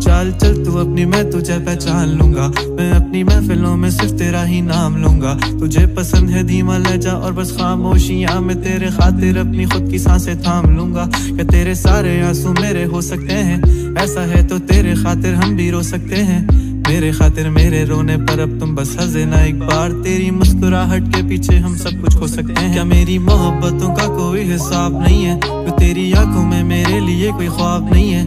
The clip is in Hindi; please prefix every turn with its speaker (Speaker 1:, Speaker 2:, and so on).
Speaker 1: चाल, चल तू अपनी, मैं तुझे पहचान लूँगा। मैं अपनी महफिलों में सिर्फ़ तेरा ही नाम लूँगा। तुझे पसंद है धीमा लहजा और बस खामोशियाँ। मैं तेरे खातिर अपनी खुद की साँसें थाम लूँगा। क्या तेरे सारे आँसू मेरे हो सकते हैं? ऐसा है तो तेरे खातिर हम भी रो सकते हैं। मेरे खातिर मेरे रोने पर अब तुम बस हंसे ना एक बार। तेरी मुस्कुराहट के पीछे हम सब कुछ हो सकते हैं। क्या मेरी मोहब्बतों का कोई हिसाब नहीं है? तो तेरी आँखों में मेरे लिए कोई ख्वाब नहीं है।